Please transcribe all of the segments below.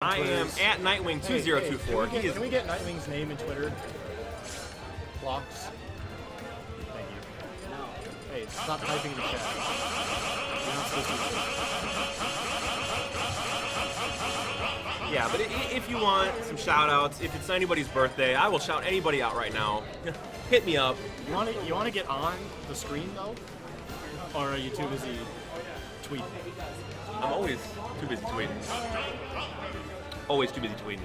I am at Nightwing Hey, hey, 2024. Can we, get, can we get Nightwing's name and Twitter? Blocks. Thank you. Hey, stop typing in the chat. You're not supposed to. Yeah, but if you want some shout outs, if it's anybody's birthday, I will shout anybody out right now. Hit me up. You want to you want to get on the screen though, or are you too busy tweeting? I'm always too busy tweeting. Always too busy tweeting.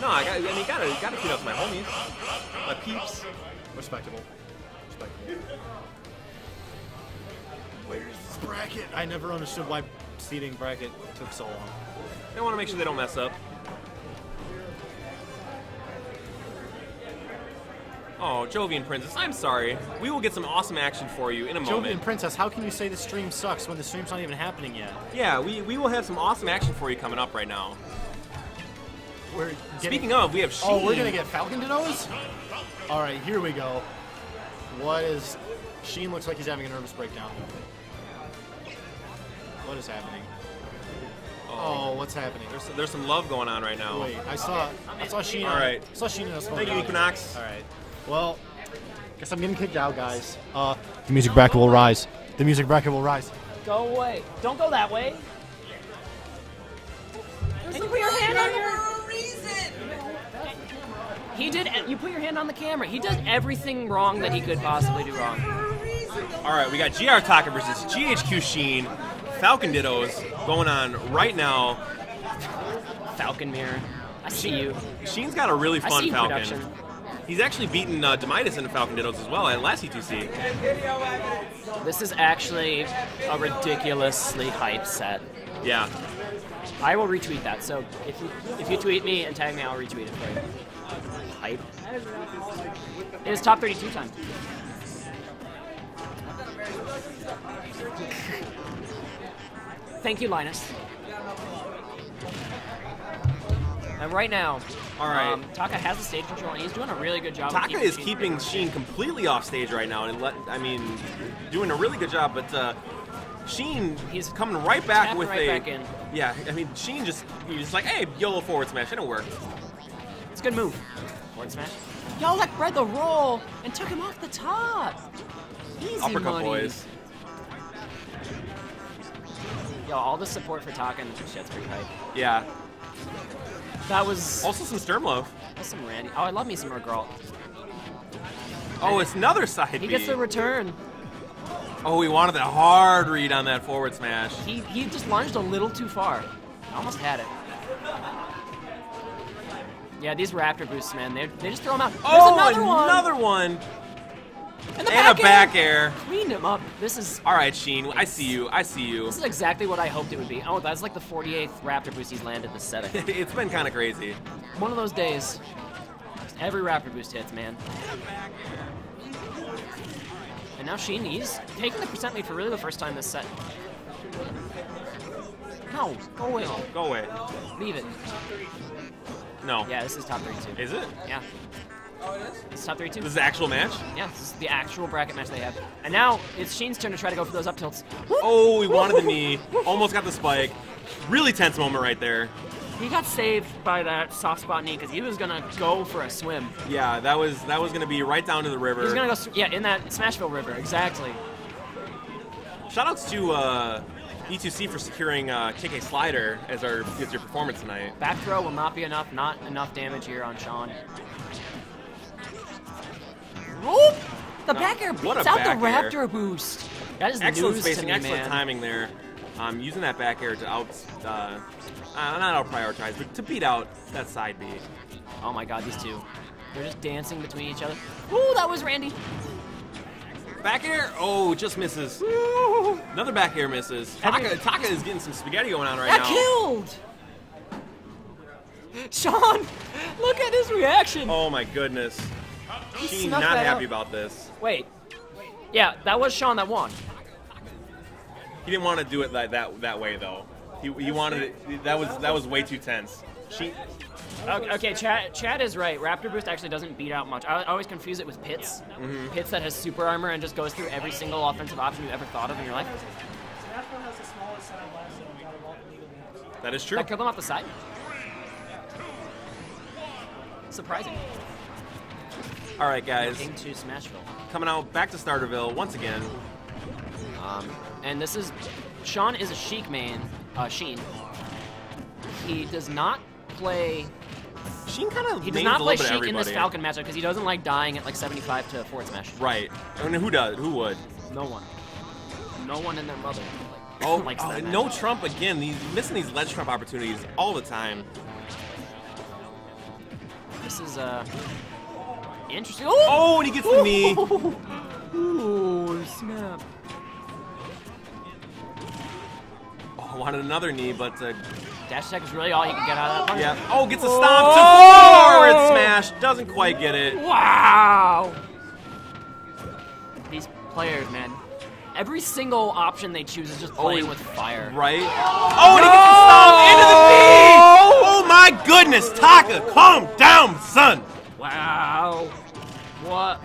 No, I, got, I mean, gotta, gotta out to my homies, my peeps. Respectable. Respectable. Where's this bracket? I never understood why seating bracket took so long. They want to make sure they don't mess up. Oh, Jovian Princess, I'm sorry. We will get some awesome action for you in a moment. Jovian. Princess, how can you say the stream sucks when the stream's not even happening yet? Yeah, we, we will have some awesome action for you coming up right now. We're Speaking of, we have Sheen. Oh, we're gonna get Falcon Dittos? All right, here we go. What is? Sheen looks like he's having a nervous breakdown. What is happening? Oh, what's happening? There's, there's some love going on right now. Wait, I saw I saw Sheen. All right. I saw Sheen in a. Thank you. Equinox. All right. Well, guess I'm getting kicked out, guys. Uh, the music bracket will rise. The music bracket will rise. Go away. Don't go that way. And you put your hand on your. He did. You put your hand on the camera. He does everything wrong that he could possibly do wrong. All right, we got GR Taka versus GHQ Sheen. Falcon Dittos going on right now. Falcon Mirror. I see you. Sheen's got a really I fun see Falcon. production. He's actually beaten uh, Demitis in the Falcon Dittos as well at last E E2C. This is actually a ridiculously hype set. Yeah. I will retweet that. So if you if you tweet me and tag me, I'll retweet it for you. Hype. It is top 32 time. Thank you, Linus. And right now, All right. um, Taka has the stage control, and he's doing a really good job. of Taka is Sheen- keeping Sheen completely off stage right now, and let, I mean, doing a really good job. But uh, Sheen, he's coming right back with right a back in. yeah. I mean, Sheen just he's just like, hey, YOLO forward smash, and it worked. It's a good move. Forward smash. Y'all like read the roll and took him off the top. Easy Uppercut money. boys. Yo, all the support for Taka and this shit's pretty hype. Yeah. That was Also some Sturmlove. that's some Randy. Oh, I love me some Girl. Oh, it's another side He B. gets the return. oh, he wanted that hard read on that forward smash. He he just lunged a little too far. Almost had it. Yeah, these Raptor boosts, man, they they just throw them out. There's oh, another one. another one. And, the And a back air. Cleaned him up. This is All right, Sheen. I see you. I see you. this is exactly what I hoped it would be. Oh, that's like the 48th Raptor boost he's landed this set. It's been kind of crazy. One of those days. Every Raptor boost hits, man. And now Sheen, he's taking the percent lead for really the first time this set. No, go away. Go away. Leave it. No. Yeah, this is top three 32. Is it? Yeah. Oh, It's It's top three 32. This is the actual match? Yeah, this is the actual bracket match they have. And now it's Sheen's turn to try to go for those up tilts. Oh, he wanted the knee. Almost got the spike. Really tense moment right there. He got saved by that soft spot knee because he was gonna go for a swim. Yeah, that was that was gonna be right down to the river. He was gonna go, yeah, in that Smashville River, exactly. Shoutouts to uh, E2C for securing uh, KK Slider as our as your performance tonight. Back throw will not be enough. Not enough damage here on Sean. Whoop! The No, back air what a beats out the back air. Raptor boost. That is Excellent news spacing, to me, excellent man. timing there. Um, using that back air to out, uh, uh, not out prioritize, but to beat out that side B. Oh my god, these two. They're just dancing between each other. Ooh, that was Randy. Back air, oh, just misses. Another back air misses. Taka, Taka is getting some spaghetti going on right that now. killed! Sean, look at his reaction. Oh my goodness. He snuck not happy out. about this. Wait. Yeah, that was Sean that won. He didn't want to do it that that, that way though. He, he wanted it. That was that was way too tense. She, Okay, okay Chad, Chad is right. Raptor Boost actually doesn't beat out much. I, I always confuse it with Pits. Mm-hmm. Pits that has super armor and just goes through every single offensive option you've ever thought of in your life. That is true. That killed him off the side. Surprising. All right, guys. King to Smashville. Coming out back to Starterville once again. Um, and this is Sean is a Sheik main, uh, Sheen. He does not play. Sheen kind of He does not play Sheik in this Falcon matchup because he doesn't like dying at like 75 to forward smash. Right. I mean, who does? Who would? No one. No one in their mother. Like, Oh, likes oh, no matchup. Trump again. These missing these ledge Trump opportunities all the time. This is uh interesting. Oh, and he gets the knee. Ooh, snap. Oh, wanted another knee, but uh, Dash attack is really all he can get out of that punch. yeah. Oh, gets a stomp to forward smash. Doesn't quite get it. Wow! These players, man. Every single option they choose is just oh, playing he- with fire. Right. Oh, and he gets a stomp into the knee. Oh my goodness, Taka, calm down, son. Wow. What?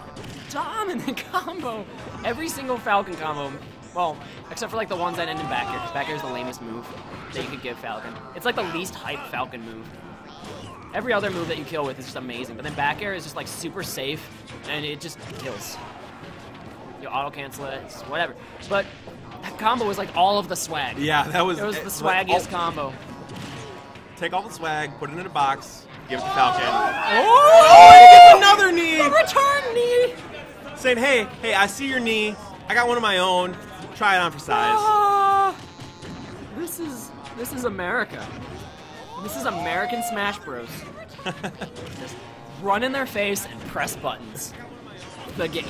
Dominant combo. Every single Falcon combo. Well, except for like the ones that end in back air, back air is the lamest move that you could give Falcon. It's like the least hype Falcon move. Every other move that you kill with is just amazing, but then back air is just like super safe, and it just kills. You auto cancel it, it's whatever. But that combo was like all of the swag. Yeah, that was. It was it- the swaggiest oh, combo. Take all the swag, put it in a box, give it to Falcon. Oh! oh another knee. Return knee! Saying, hey, hey, I see your knee. I got one of my own. Try it on for size. Ah, this is this is America. This is American Smash Bros. Just run in their face and press buttons. The game.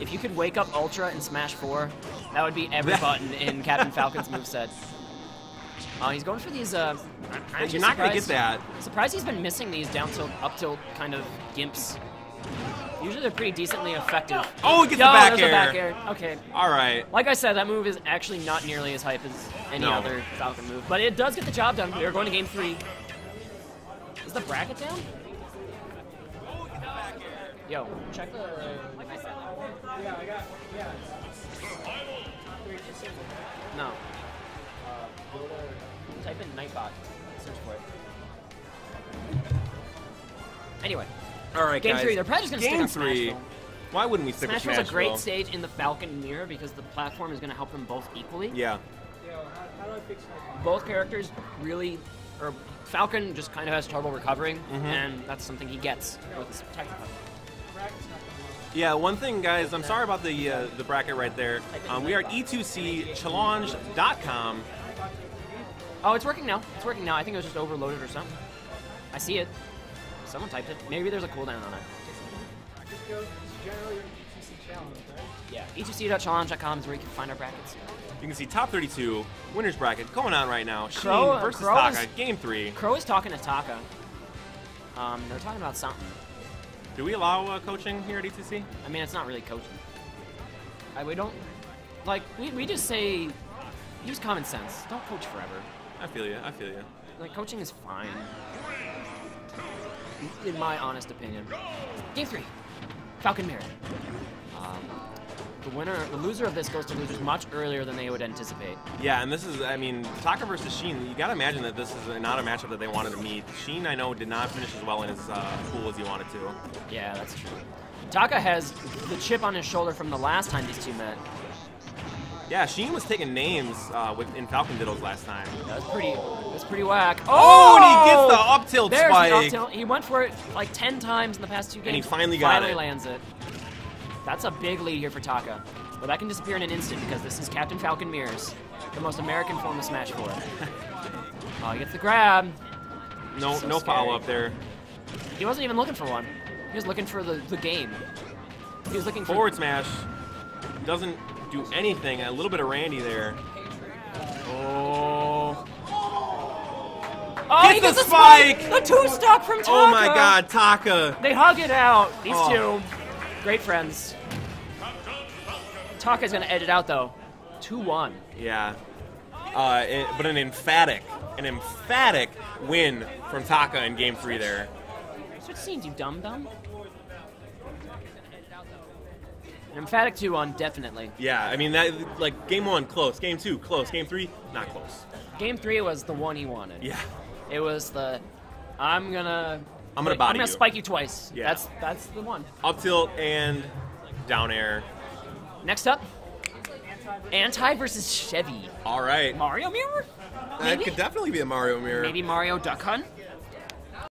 If you could wake up Ultra in Smash 4, that would be every button in Captain Falcon's moveset. Uh, he's going for these. Uh, I'm actually You're not gonna get that. Surprised he's been missing these down tilt up tilt kind of gimps. Usually they're pretty decently effective. Oh, he gets Yo, the back air. a back air. Okay. All right. Like I said, that move is actually not nearly as hype as any No. other Falcon move, but it does get the job done. We are going to game three. Is the bracket down? Yo, check the. Uh, like I said, yeah, I got. Yeah. No. Type in Nightbot. Search for it. Anyway, All right, game guys. three. They're probably just gonna stick Game on three. Smashville. Why wouldn't we stick with Smashville's a great Smashville? stage in the Falcon Mirror because the platform is going to help them both equally. Yeah. Both characters really, or Falcon just kind of has trouble recovering, Mm-hmm. and that's something he gets with his technical. Yeah, one thing, guys, I'm sorry about the uh, the bracket right there. Um, we are at e2cchallenge.com. Oh, it's working now. It's working now. I think it was just overloaded or something. I see it. Someone typed it. Maybe there's a cooldown on it. Yeah, E e2c.challenge.com is where you can find our brackets. You can see top 32 winners bracket going on right now. Sheen Crow- versus Crow Taka, is- game three. Crow is talking to Taka. Um, they're talking about something. Do we allow uh, coaching here at E2C? I mean, it's not really coaching. I, we don't like we, we just say use common sense. Don't coach forever. I feel you. I feel you. Like coaching is fine, in my honest opinion. Game three, Falcon Mirror. Um, the winner, the loser of this goes to losers much earlier than they would anticipate. Yeah, and this is, I mean, Taka versus Sheen. You gotta imagine that this is not a matchup that they wanted to meet. Sheen, I know, did not finish as well in his uh, pool as he wanted to. Yeah, that's true. Taka has the chip on his shoulder from the last time these two met. Yeah, Sheen was taking names uh, with, in Falcon Dittos last time. That was pretty. That was pretty whack. Oh, and he gets the up tilt There's spike. the up tilt. He went for it like ten times in the past two games. And he finally got it. finally it. lands it. That's a big lead here for Taka. But that can disappear in an instant because this is Captain Falcon Mirrors, the most American form of Smash 4. oh, he gets the grab. No, So no scary. follow up there. He wasn't even looking for one. He was looking for the, the game. He was looking for Forward smash doesn't do anything. A little bit of Randy there. Oh. Oh, Get he the gets a spike! A two stock from Taka. Oh my God, Taka. They hug it out. These Oh. two, great friends. Taka's gonna edit out though. 2-1. Yeah. Uh, it- but an emphatic, an emphatic win from Taka in Game Three there. Switch scenes, you dumb dumb. Emphatic 2 on definitely. Yeah, I mean that like game one close, game two close, game three not close. Game 3 was the one he wanted. Yeah, It was the I'm gonna I'm gonna like, body I'm gonna you. spike you twice. Yeah. That's that's the one. up tilt and down air. Next up, Anti versus Chevy. All right, Mario Mirror? that could definitely be a Mario mirror. Maybe Mario Duck Hunt?